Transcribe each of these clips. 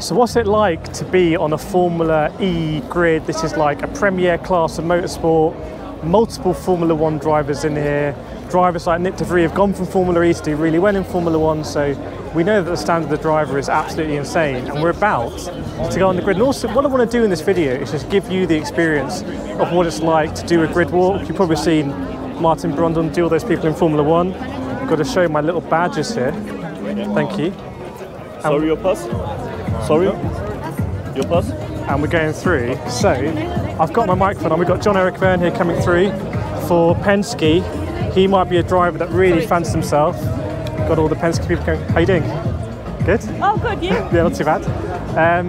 So what's it like to be on a Formula E grid? This is like a premier class of motorsport, multiple Formula One drivers in here. Drivers like Nyck de Vries have gone from Formula E to do really well in Formula One, so we know that the standard of the driver is absolutely insane, and we're about to go on the grid. And also, what I want to do in this video is just give you the experience of what it's like to do a grid walk. You've probably seen Martin Brundle do all those people in Formula One. I've got to show you my little badges here. Thank you. Sorry, your pass. Sorry, your pass. and we're going through. So I've got my microphone on. We've got John Eric Vergne here coming through for Penske. He might be a driver that really fancies himself. Got all the Penske people going. How you doing? Good? Oh, good, you? Yeah, not too bad. Um,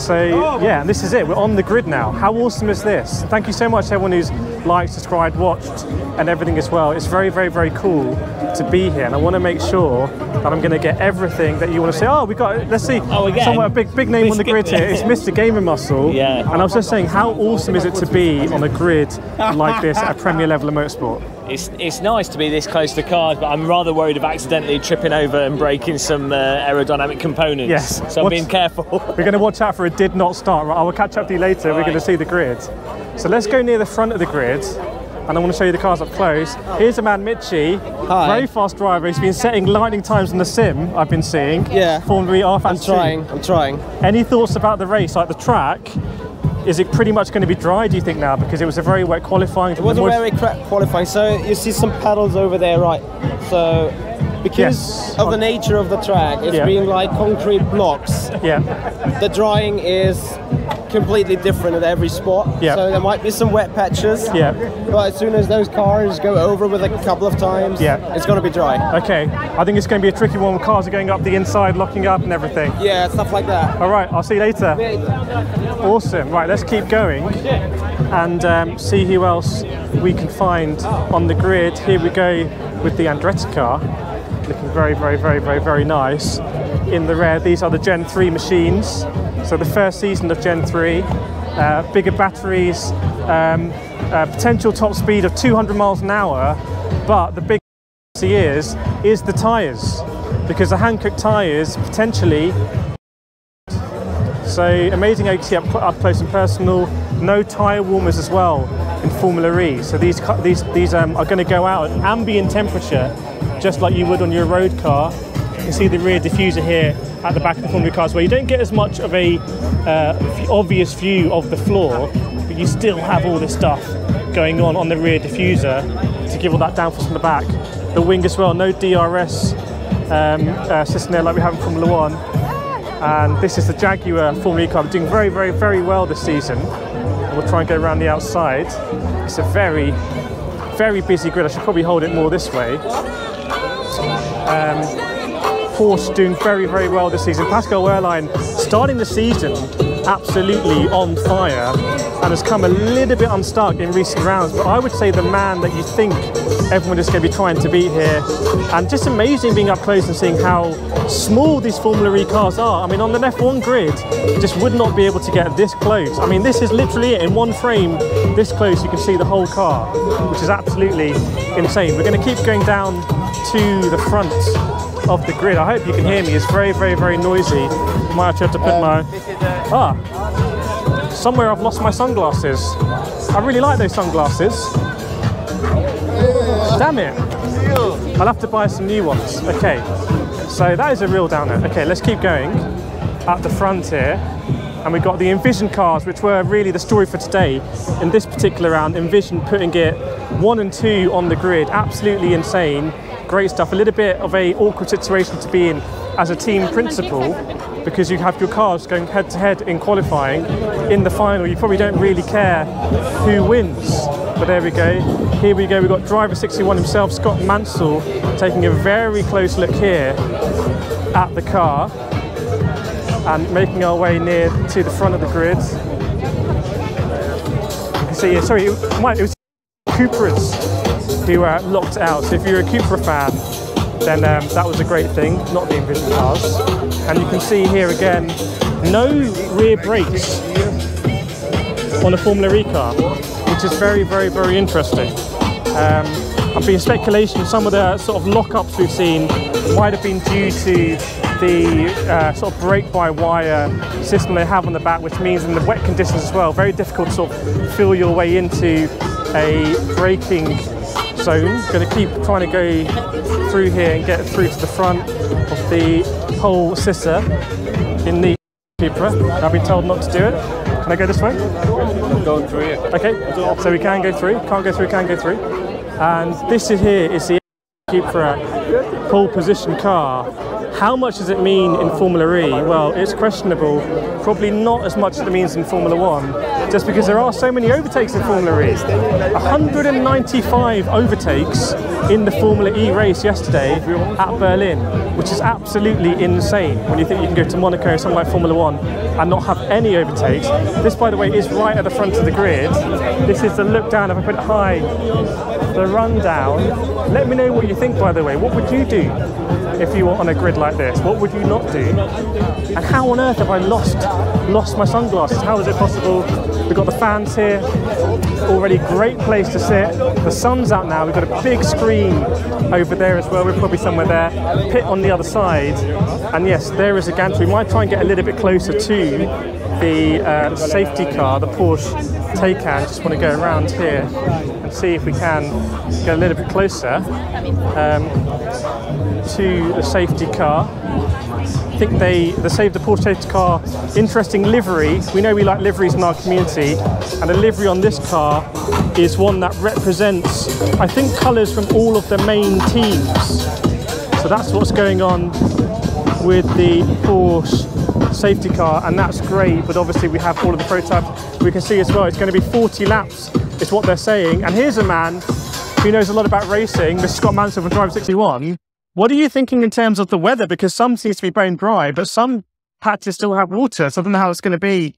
so yeah, and this is it. We're on the grid now. How awesome is this? Thank you so much, everyone who's liked, subscribed, watched, and everything as well. It's very, very, very cool to be here, and I want to make sure that I'm going to get everything that you want to say. Oh, we got. Let's see. Oh, again? Somewhat a big, big name on the grid here. It's Mr. Gamer Muscle. Yeah. And I was just saying, how awesome is it to be on a grid like this at a premier level of motorsport? It's, it's nice to be this close to cars, but I'm rather worried of accidentally tripping over and breaking some uh, aerodynamic components. Yes. So I'm What's- being careful. We're going to watch out for a did not start. Right, I will catch up to you later. We're going to see the grid. So let's go near the front of the grid. And I want to show you the cars up close. Here's a man, Mitchy, Hi. very fast driver. He's been setting lightning times in the sim. I've been seeing. Yeah. Formula I'm Fast trying. I'm trying. Any thoughts about the race, like the track? Is it pretty much going to be dry? Do you think now because it was a very wet qualifying? It was a very crap qualifying. So you see some pedals over there, right? So because Yes. of the nature of the track, it's Yeah. being like concrete blocks. Yeah. The drying is completely different at every spot. Yeah. So there might be some wet patches. Yeah. But as soon as those cars go over with a couple of times, Yeah. it's going to be dry. Okay. I think it's going to be a tricky one. Cars are going up the inside, locking up, and everything. Yeah, stuff like that. All right. I'll see you later. Awesome. Right, let's keep going and um, see who else we can find on the grid. Here we go with the Andretti car, looking very, very, very, very, very nice. In the red, these are the Gen 3 machines. So the first season of Gen 3, uh, bigger batteries, um, uh, potential top speed of 200 miles an hour, but the big is is the tyres because the Hankook tyres potentially so amazing OT up, up close and personal. No tyre warmers as well in Formula E. So these these these um, are going to go out at ambient temperature, just like you would on your road car. Can see the rear diffuser here at the back of the Formula cars, where you don't get as much of a uh, obvious view of the floor, but you still have all this stuff going on on the rear diffuser to give all that downforce from the back. The wing as well, no DRS um, uh, system there like we have in Formula One and this is the Jaguar Formula E car doing very, very, very well this season. And we'll try and go around the outside. It's a very, very busy grid. I should probably hold it more this way. Um, Porsche doing very, very well this season. Pascal Wehrlein starting the season absolutely on fire and has come a little bit unstuck in recent rounds. But I would say the man that you think everyone is going to be trying to beat here. And just amazing being up close and seeing how small these Formula E cars are. I mean, on an F1 grid, you just would not be able to get this close. I mean, this is literally it. In one frame, this close, you can see the whole car, which is absolutely insane. We're going to keep going down to the front of the grid. I hope you can hear me. It's very, very, very noisy. Might actually have to put my... Ah, somewhere I've lost my sunglasses. I really like those sunglasses. Damn it. I'll have to buy some new ones. Okay, so that is a real downer. Okay, let's keep going at the front here. And we've got the Envision cars, which were really the story for today. In this particular round, Envision putting it one and two on the grid. Absolutely insane. Great stuff. A little bit of a awkward situation to be in as a team principal because you have your cars going head to head in qualifying. In the final, you probably don't really care who wins. But there we go. Here we go. We've got driver 61 himself, Scott Mansell, taking a very close look here at the car and making our way near to the front of the grid. You can see, sorry, it, it was Cupras who uh, locked out. So if you're a Cupra fan, then um, that was a great thing, not the Envision cars. And you can see here again, no rear brakes on a Formula E car, which is very, very, very interesting. Um, and being speculation, some of the sort of lockups we've seen might have been due to the uh, sort of brake-by-wire system they have on the back, which means in the wet conditions as well, very difficult to sort of feel your way into a braking zone. Going to keep trying to go through here and get through to the front of the pole sitter in the Cupra. I've been told not to do it. Can I go this way? Going through here. Okay, so we can go through. Can't go through, can go through. And this is here is the Cupra pole position car. How much does it mean in Formula E? Well, it's questionable. Probably not as much as it means in Formula One, just because there are so many overtakes in Formula E. 195 overtakes in the Formula E race yesterday at Berlin, which is absolutely insane when you think you can go to Monaco, something like Formula One, and not have any overtakes. This, by the way, is right at the front of the grid. This is the look down, if I put it high, the rundown. Let me know what you think, by the way. What would you do if you were on a grid like this? What would you not do? And how on earth have I lost lost my sunglasses? How is it possible? We've got the fans here. Already great place to sit. The sun's out now. We've got a big screen over there as well. We're probably somewhere there. Pit on the other side. And yes, there is a gantry. We might try and get a little bit closer to the uh, safety car, the Porsche Taycan. Just want to go around here and see if we can get a little bit closer um, to the safety car. I think they, they saved the Porsche safety car. Interesting livery. We know we like liveries in our community, and the livery on this car is one that represents, I think, colours from all of the main teams. So that's what's going on with the Porsche safety car, and that's great. But obviously, we have all of the prototypes. We can see as well. It's going to be 40 laps, is what they're saying. And here's a man who knows a lot about racing, Mr. Scott Mansell from Driver 61. What are you thinking in terms of the weather? Because some seems to be bone dry, but some patches still have water. So I don't know how it's going to be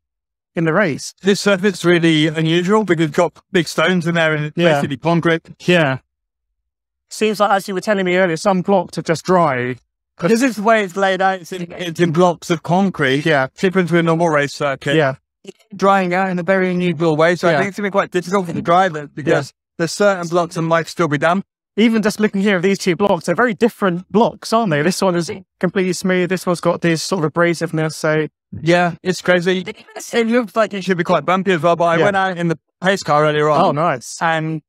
in the race. This surface is really unusual because it's got big stones in there and it's Yeah. basically concrete. Yeah. Seems like, as you were telling me earlier, some blocks are just dry. Because this is the way it's laid out. It's in, it's in blocks of concrete. Yeah. Different to a normal race circuit. Yeah. Drying out in a very unusual way. So Yeah. I think it's going to be quite difficult for the drivers because there's certain blocks that might still be damp. Even just looking here at these two blocks, they're very different blocks, aren't they? This one is completely smooth. This one's got this sort of abrasiveness. So Yeah, it's crazy. It looks like it should be quite bumpy as well, but I Yeah. went out in the pace car earlier on. Oh, nice. And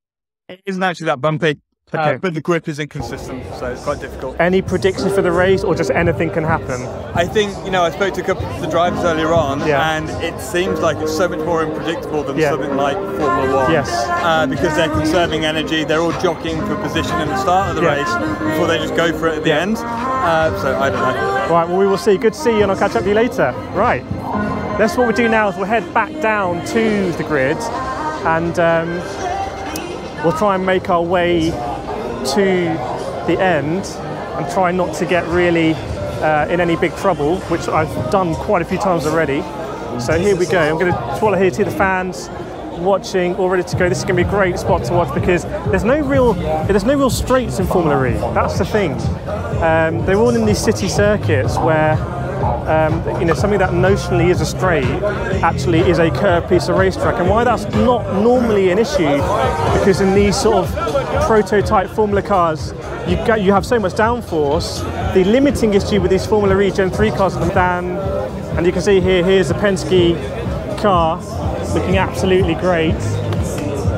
it isn't actually that bumpy. Uh, but the grip is inconsistent, so it's quite difficult. Any predictions for the race, or just anything can happen? I think, you know, I spoke to a couple of the drivers earlier on, Yeah. and it seems like it's so much more unpredictable than Yeah. something like Formula One. Yes. Uh, because they're conserving energy, they're all jockeying for position in the start of the Yeah. race before they just go for it at the Yeah. end. Uh, so I don't know. Right, well, we will see. Good to see you, and I'll catch up with you later. Right. That's what we do now is we'll head back down to the grid and um, we'll try and make our way to the end and try not to get really uh, in any big trouble, which I've done quite a few times already. So here we go. I'm going to swallow here to the fans watching, all ready to go. This is going to be a great spot to watch because there's no real there's no real straights in Formula E. That's the thing. Um, they're all in these city circuits where um, you know something that notionally is a straight actually is a curved piece of racetrack, and why that's not normally an issue because in these sort of prototype Formula cars, you get, you have so much downforce. The limiting issue with these Formula E Gen 3 cars Dan, and you can see here here's a Penske car looking absolutely great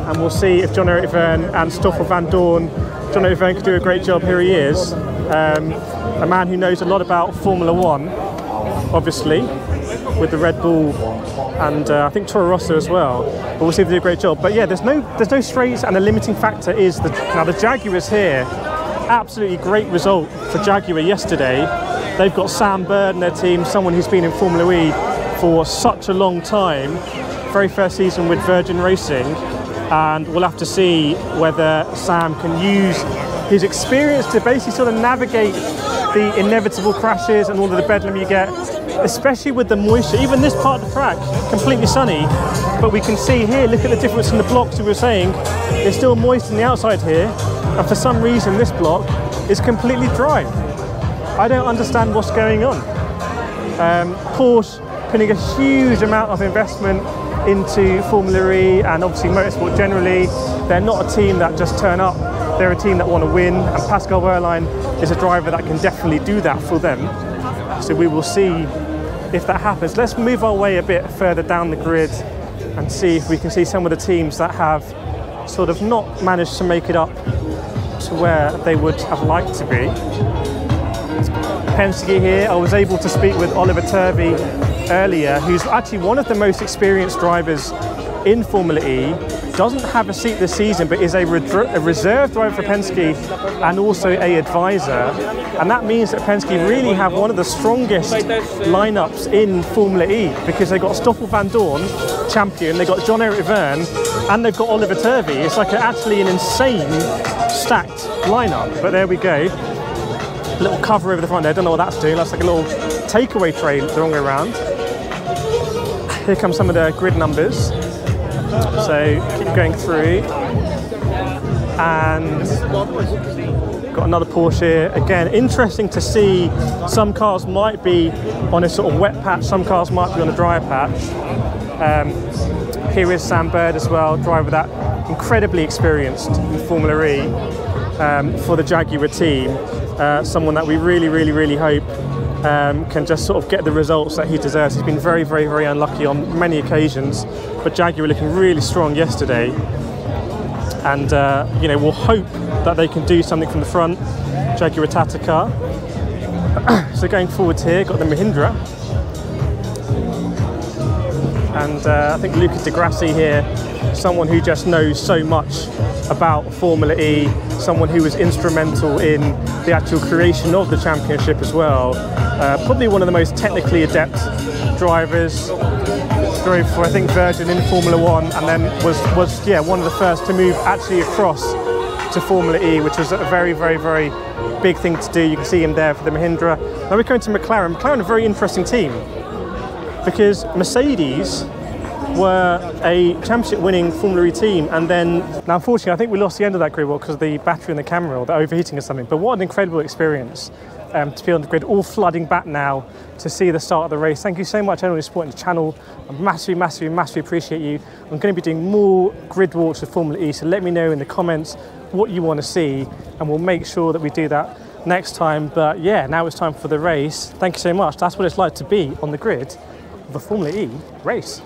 and we'll see if John Eric Vergne and Stoffel Vandoorne, John Eric Vergne could do a great job. Here he is, um, a man who knows a lot about Formula One, obviously, with the Red Bull and uh, I think Toro Rosso as well. But we'll see if they do a great job. But yeah, there's no there's no straights, and the limiting factor is the now the Jaguars here. Absolutely great result for Jaguar yesterday. They've got Sam Bird in their team, someone who's been in Formula E for such a long time. Very first season with Virgin Racing, and we'll have to see whether Sam can use his experience to basically sort of navigate the inevitable crashes and all of the bedlam you get, especially with the moisture. Even this part of the track, completely sunny, but we can see here, look at the difference in the blocks we were saying. It's still moist on the outside here, and for some reason this block is completely dry. I don't understand what's going on. Um, Porsche putting a huge amount of investment into Formula E and obviously motorsport generally. They're not a team that just turn up. They're a team that want to win, and Pascal Wehrlein is a driver that can definitely do that for them. So we will see if that happens. Let's move our way a bit further down the grid and see if we can see some of the teams that have sort of not managed to make it up to where they would have liked to be. Penske here, I was able to speak with Oliver Turvey earlier, who's actually one of the most experienced drivers in Formula E. Doesn't have a seat this season, but is a, a reserve driver for Penske and also a advisor. And that means that Penske really have one of the strongest lineups in Formula E because they've got Stoffel Vandoorne, champion, they've got John Eric Vergne, and they've got Oliver Turvey. It's like actually an insane stacked lineup. But there we go. A little cover over the front there. I don't know what that's doing. That's like a little takeaway tray the wrong way around. Here come some of the grid numbers. So keep going through. And got another Porsche here. Again, interesting to see some cars might be on a sort of wet patch, some cars might be on a dry patch. Um, here is Sam Bird as well, driver that incredibly experienced in Formula E um, for the Jaguar team. Uh, someone that we really, really, really hope um, can just sort of get the results that he deserves. He's been very, very, very unlucky on many occasions, but Jaguar looking really strong yesterday. And uh, you know, we'll hope that they can do something from the front. Jaguar Tata car. so going forwards here, got the Mahindra. And uh, I think Lucas di Grassi here, someone who just knows so much about Formula E, someone who was instrumental in the actual creation of the championship as well. Uh, probably one of the most technically adept drivers. Drove for I think Virgin in Formula One, and then was was yeah one of the first to move actually across to Formula E, which was a very very very big thing to do. You can see him there for the Mahindra. Now we're going to McLaren. McLaren, a very interesting team because Mercedes were a championship winning Formula E team and then now unfortunately I think we lost the end of that grid walk because of the battery in the camera or the overheating or something but what an incredible experience um, to be on the grid all flooding back now to see the start of the race. Thank you so much everyone who's supporting the channel. I massively massively massively appreciate you. I'm going to be doing more grid walks with Formula E so let me know in the comments what you want to see and we'll make sure that we do that next time. But yeah now it's time for the race. Thank you so much. That's what it's like to be on the grid of a Formula E race